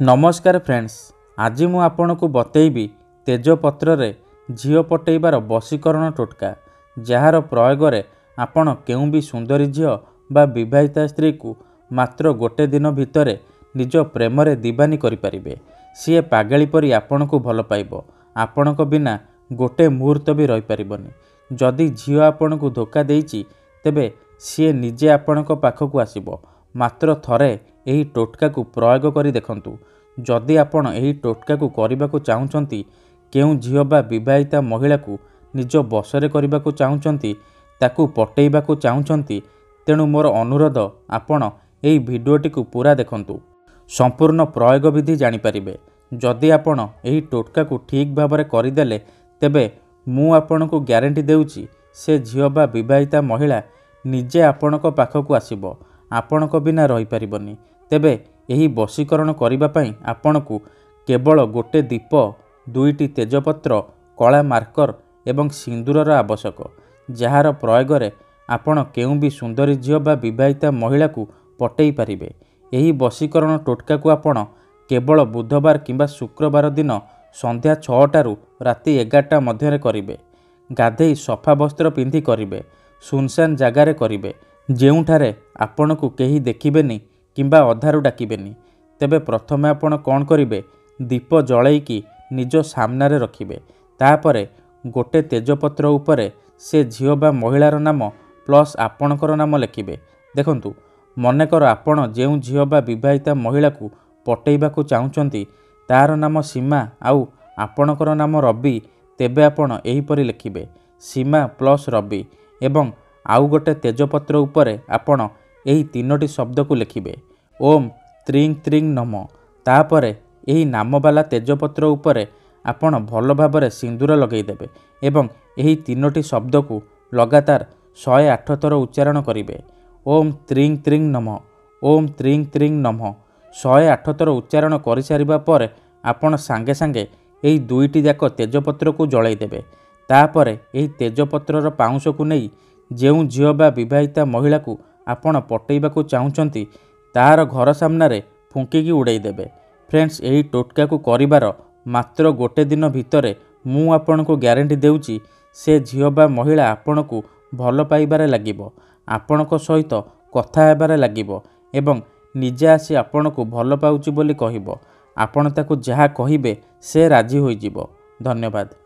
ନମସ୍କାର ଫ୍ରେଣ୍ଡସ୍ ଆଜି ମୁଁ ଆପଣଙ୍କୁ ବତେଇବି ତେଜପତ୍ରରେ ଝିଅ ପଟେଇବାର ବଶୀକରଣ ଟୋଟକା ଯାହାର ପ୍ରୟୋଗରେ ଆପଣ କେଉଁ ବି ସୁନ୍ଦରୀ ଝିଅ ବା ବିବାହିତା ସ୍ତ୍ରୀକୁ ମାତ୍ର ଗୋଟେ ଦିନ ଭିତରେ ନିଜ ପ୍ରେମରେ ଦିବାନୀ କରିପାରିବେ। ସିଏ ପାଗଳି ପରି ଆପଣଙ୍କୁ ଭଲ ପାଇବ। ଆପଣଙ୍କ ବିନା ଗୋଟେ ମୁହୂର୍ତ୍ତ ବି ରହିପାରିବନି। ଯଦି ଝିଅ ଆପଣଙ୍କୁ ଧୋକା ଦେଇଛି ତେବେ ସିଏ ନିଜେ ଆପଣଙ୍କ ପାଖକୁ ଆସିବ। ମାତ୍ର ଥରେ ଏହି ଟୋଟକାକୁ ପ୍ରୟୋଗ କରି ଦେଖନ୍ତୁ। ଯଦି ଆପଣ ଏହି ଟୋଟକାକୁ କରିବାକୁ ଚାହୁଁଛନ୍ତି କେଉଁ ଝିଅ ବା ବିବାହିତା ମହିଳାକୁ ନିଜ ବଶରେ କରିବାକୁ ଚାହୁଁଛନ୍ତି ତାକୁ ପଟେଇବାକୁ ଚାହୁଁଛନ୍ତି ତେଣୁ ମୋର ଅନୁରୋଧ ଆପଣ ଏହି ଭିଡ଼ିଓଟିକୁ ପୁରା ଦେଖନ୍ତୁ। ସମ୍ପୂର୍ଣ୍ଣ ପ୍ରୟୋଗ ବିଧି ଜାଣିପାରିବେ। ଯଦି ଆପଣ ଏହି ଟୋଟକାକୁ ଠିକ୍ ଭାବରେ କରିଦେଲେ ତେବେ ମୁଁ ଆପଣଙ୍କୁ ଗ୍ୟାରେଣ୍ଟି ଦେଉଛି ସେ ଝିଅ ବା ବିବାହିତା ମହିଳା ନିଜେ ଆପଣଙ୍କ ପାଖକୁ ଆସିବ। ଆପଣଙ୍କ ବିନା ରହିପାରିବନି। ତେବେ ଏହି ବଶୀକରଣ କରିବା ପାଇଁ ଆପଣଙ୍କୁ କେବଳ ଗୋଟେ ଦୀପ ଦୁଇଟି ତେଜପତ୍ର କଳା ମାର୍କର ଏବଂ ସିନ୍ଦୁରର ଆବଶ୍ୟକ ଯାହାର ପ୍ରୟୋଗରେ ଆପଣ କେଉଁ ବି ସୁନ୍ଦରୀ ଝିଅ ବା ବିବାହିତା ମହିଳାକୁ ପଟେଇ ପାରିବେ। ଏହି ବଶୀକରଣ ଟୋଟକାକୁ ଆପଣ କେବଳ ବୁଧବାର କିମ୍ବା ଶୁକ୍ରବାର ଦିନ ସନ୍ଧ୍ୟା ଛଅଟାରୁ ରାତି ଏଗାରଟା ମଧ୍ୟରେ କରିବେ। ଗାଧେଇ ସଫା ବସ୍ତ୍ର ପିନ୍ଧି କରିବେ। ସୁନସାନ ଜାଗାରେ କରିବେ। ଯେଉଁଠାରେ ଆପଣଙ୍କୁ କେହି ଦେଖିବେନି କିମ୍ବା ଅଧାରୁ ଡାକିବେନି ତେବେ ପ୍ରଥମେ ଆପଣ କ'ଣ କରିବେ? ଦୀପ ଜଳେଇକି ନିଜ ସାମ୍ନାରେ ରଖିବେ। ତାପରେ ଗୋଟେ ତେଜପତ୍ର ଉପରେ ସେ ଝିଅ ବା ମହିଳାର ନାମ ପ୍ଲସ୍ ଆପଣଙ୍କର ନାମ ଲେଖିବେ। ଦେଖନ୍ତୁ ମନେକର ଆପଣ ଯେଉଁ ଝିଅ ବା ବିବାହିତା ମହିଳାକୁ ପଟେଇବାକୁ ଚାହୁଁଛନ୍ତି ତାହାର ନାମ ସୀମା ଆଉ ଆପଣଙ୍କର ନାମ ରବି ତେବେ ଆପଣ ଏହିପରି ଲେଖିବେ ସୀମା ପ୍ଲସ୍ ରବି ଏବଂ ଆଉ ଗୋଟେ ତେଜପତ୍ର ଉପରେ ଆପଣ ଏହି ତିନୋଟି ଶବ୍ଦକୁ ଲେଖିବେ। ଓମ୍ ତ୍ରିଂ ତ୍ରିଂ ନମ। ତାପରେ ଏହି ନାମବାଲା ତେଜପତ୍ର ଉପରେ ଆପଣ ଭଲ ଭାବରେ ସିନ୍ଦୁର ଲଗାଇଦେବେ ଏବଂ ଏହି ତିନୋଟି ଶବ୍ଦକୁ ଲଗାତାର ଶହେ ଆଠ ଥର ଉଚ୍ଚାରଣ କରିବେ। ଓମ୍ ତ୍ରିଂ ତ୍ରିଂ ନମ। ଓମ୍ ତ୍ରିଂ ତ୍ରିଂ ନମ। ଶହେ ଆଠ ଥର ଉଚ୍ଚାରଣ କରିସାରିବା ପରେ ଆପଣ ସାଙ୍ଗେ ସାଙ୍ଗେ ଏହି ଦୁଇଟି ଯାକ ତେଜପତ୍ରକୁ ଜଳାଇ ଦେବେ ତାପରେ ଏହି ତେଜପତ୍ରର ପାଉଁଶକୁ ନେଇ ଯେଉଁ ଝିଅ ବା ବିବାହିତା ମହିଳାକୁ ଆପଣ ପଟେଇବାକୁ ଚାହୁଁଛନ୍ତି ତାହାର ଘର ସାମ୍ନାରେ ଫୁଙ୍କିକି ଉଡ଼ାଇ ଦେବେ। ଫ୍ରେଣ୍ଡସ୍ ଏହି ଟୋଟକାକୁ କରିବାର ମାତ୍ର ଗୋଟେ ଦିନ ଭିତରେ ମୁଁ ଆପଣଙ୍କୁ ଗ୍ୟାରେଣ୍ଟି ଦେଉଛି ସେ ଝିଅ ବା ମହିଳା ଆପଣଙ୍କୁ ଭଲ ପାଇବାରେ ଲାଗିବ ଆପଣଙ୍କ ସହିତ କଥା ହେବାରେ ଲାଗିବ ଏବଂ ନିଜେ ଆସି ଆପଣଙ୍କୁ ଭଲ ପାଉଛି ବୋଲି କହିବ। ଆପଣ ତାକୁ ଯାହା କହିବେ ସେ ରାଜି ହୋଇଯିବ। ଧନ୍ୟବାଦ।